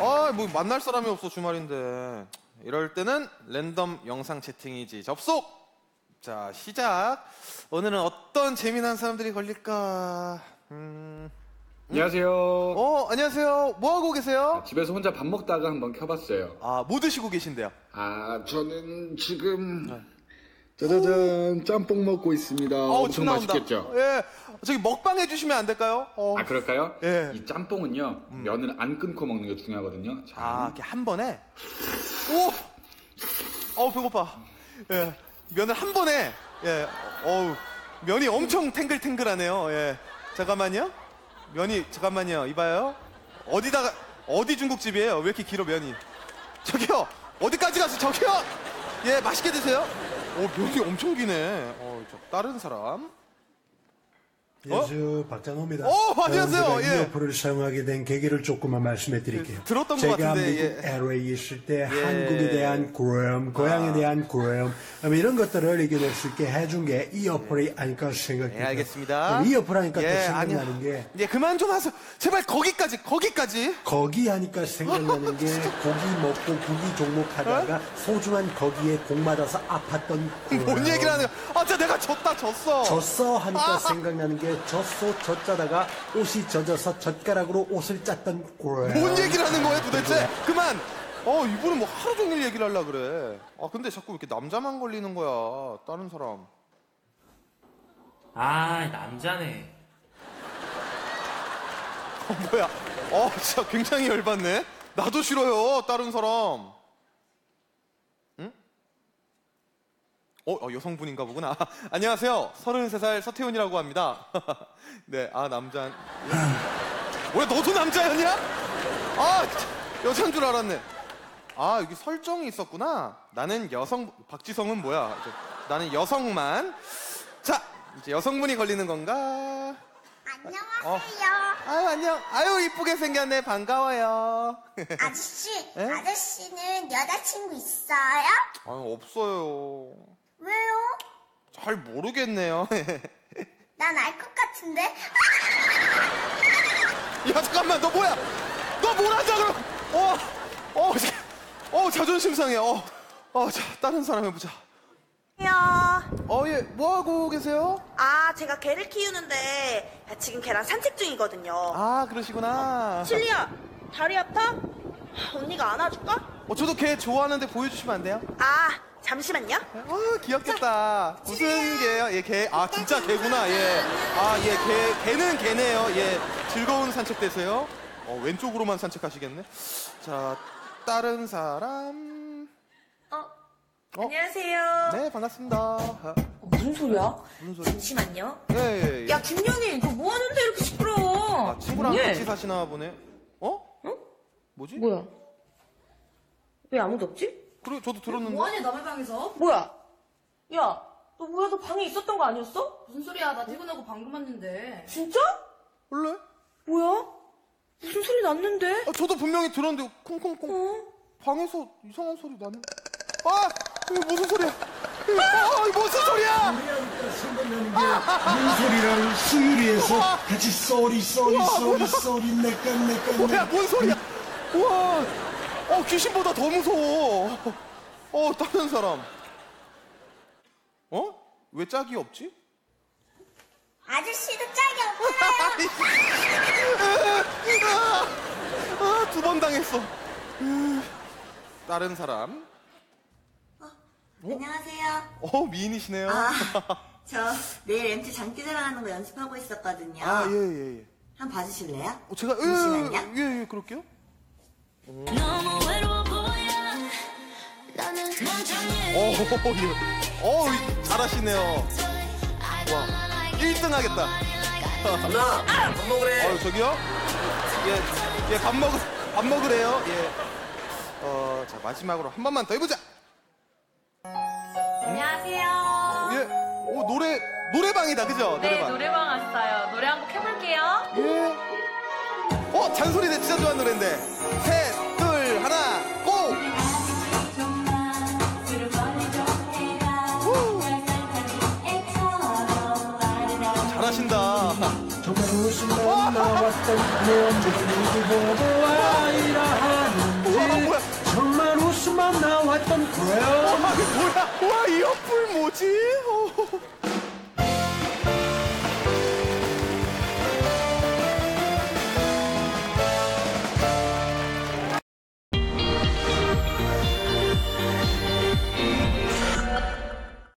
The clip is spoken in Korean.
아, 뭐 만날 사람이 없어 주말인데. 이럴 때는 랜덤 영상 채팅이지. 접속. 자, 시작. 오늘은 어떤 재미난 사람들이 걸릴까? 음. 안녕하세요. 어, 안녕하세요. 뭐 하고 계세요? 집에서 혼자 밥 먹다가 한번 켜봤어요. 아, 뭐 드시고 계신데요? 아, 저는 지금 짜자잔 짬뽕 먹고 있습니다. 어우, 엄청 침 나온다. 맛있겠죠? 예. 저기 먹방 해주시면 안 될까요? 어. 아, 그럴까요? 예. 이 짬뽕은요, 면을 안 끊고 먹는 게 중요하거든요. 자, 아, 이렇게 한 번에. 오! 어우, 배고파. 예. 면을 한 번에. 예. 어우, 면이 엄청 탱글탱글하네요. 예. 잠깐만요. 면이, 잠깐만요. 이봐요. 어디다가, 어디 중국집이에요? 왜 이렇게 길어, 면이? 저기요! 어디까지 가서 저기요! 예, 맛있게 드세요. 오, 면이 엄청 기네. 어, 저 다른 사람. 안녕하세요. 박장호입니다. 어, 안녕하세요. 어, 제가 예. 사용하게 된 계기를 조금만 말씀해 드릴게요. 예, 들었던 것 제가 같은데, 미국 예. LA에 있을 때 예. 한국에 대한 그럼, 고향에 아. 대한 그럼, 음, 이런 것들을 이겨낼 수 있게 해준 게 이어폰이 아닐까 생각합니다. 예, 알겠습니다. 이어폰 하니까 또 예, 생각나는. 게 예, 그만 좀 하세요. 제발 거기까지, 거기까지. 거기 하니까 생각나는 게 고기 먹고 고기 종목 하다가 소중한 거기에 공 맞아서 아팠던 그럼. 뭔 얘기를 하는 거야? 아, 진짜 내가 졌다, 졌어. 졌어 하니까 아! 생각나는 게 졌어 젖자다가 옷이 젖어서 젓가락으로 옷을 짰던 꼴. 뭔 얘기를 하는 거야, 도대체? 그만. 어, 이분은 뭐 하루 종일 얘기를 하려 그래. 아, 근데 자꾸 이렇게 남자만 걸리는 거야. 다른 사람. 아 남자네 어, 뭐야? 어, 진짜 굉장히 열받네. 나도 싫어요, 다른 사람. 어, 어, 여성분인가 보구나. 안녕하세요. 33살 서태훈이라고 합니다. 네, 아, 남자. 왜 너도 남자였냐? 아, 여자인 줄 알았네. 아, 여기 설정이 있었구나. 나는 여성, 박지성은 뭐야? 저, 나는 여성만. 자, 이제 여성분이 걸리는 건가? 안녕하세요. 아유, 안녕. 아유, 이쁘게 생겼네. 반가워요. 아저씨, 에? 아저씨는 여자친구 있어요? 아유, 없어요. 왜요? 잘 모르겠네요. 난 알 것 같은데. 야, 잠깐만, 너 뭐야? 너 뭐라자, 그럼? 어, 어, 자- 어, 자존심 상해. 어, 어, 자, 다른 사람 해보자. 안녕. 어, 예, 뭐 하고 계세요? 아, 제가 개를 키우는데 지금 개랑 산책 중이거든요. 아, 그러시구나. 실리야, 다리 아파? 언니가 안아줄까? 어, 저도 걔 좋아하는데 보여주시면 안 돼요? 아, 잠시만요. 아, 귀엽겠다. 무슨 개요? 예, 개. 아, 진짜 개구나. 예. 아, 예, 개, 개는 개네요. 예. 즐거운 산책 되세요. 어, 왼쪽으로만 산책하시겠네. 자, 다른 사람. 어, 어? 안녕하세요. 네, 반갑습니다. 아, 무슨 소리야? 무슨 소리? 잠시만요. 예, 예, 예. 야, 김연희, 너 뭐 하는데 이렇게 시끄러워? 아, 친구랑 예. 같이 사시나 보네. 어? 응? 뭐지? 뭐야? 왜 아무도 없지? 그래, 저도 들었는데. 뭐하냐 남의 방에서? 뭐야? 야, 너 뭐야? 너 방에 있었던 거 아니었어? 무슨 소리야 나 퇴근하고 방금 왔는데 진짜? 원래? 뭐야? 무슨 소리 났는데? 아, 저도 분명히 들었는데, 콩콩콩. 어? 방에서 이상한 소리 나는. 아! 이거 무슨 소리야? 아, 이거 무슨 소리야! 생각나는 게 문소리랑 수유리에서 같이 sorry sorry sorry sorry 내가 내가 뭐야, 뭔 소리야? 우와, 어, 귀신보다 더 무서워. 어, 다른 사람. 어? 왜 짝이 없지? 아저씨도 짝이 없잖아요. 아, 두 번 당했어. 음, 다른 사람. 안녕하세요. 어, 미인이시네요. 아, 저 내일 MT 장기 자랑 하는 거 연습하고 있었거든요. 아, 예, 예, 예. 한번 봐주실래요? 어, 제가, 잠시만요. 예, 예, 예, 그럴게요. 너무 외로워 보여. 나는 멍청해. 어, 예. 어, 이- 잘하시네요. 와, 1등 하겠다. 누나 밥 먹으래 어, 저기요? 예, 예, 밥 먹으, 밥 먹으래요. 예. 어, 자, 마지막으로 한 번만 더 해보자. 안녕하세요 예. 오, 노래, 노래방이다, 그죠? 네 노래방. 노래방 왔어요 노래 한 곡 해볼게요 예. 어, 잔소리네. 진짜 좋아하는 노래인데. 셋, 수십만 나왔던 내 언제인지 보고 아이라 하는지 정말 웃음만 나왔던 거야. 와, 이게 뭐야? 와, 이 어플 뭐지? 어.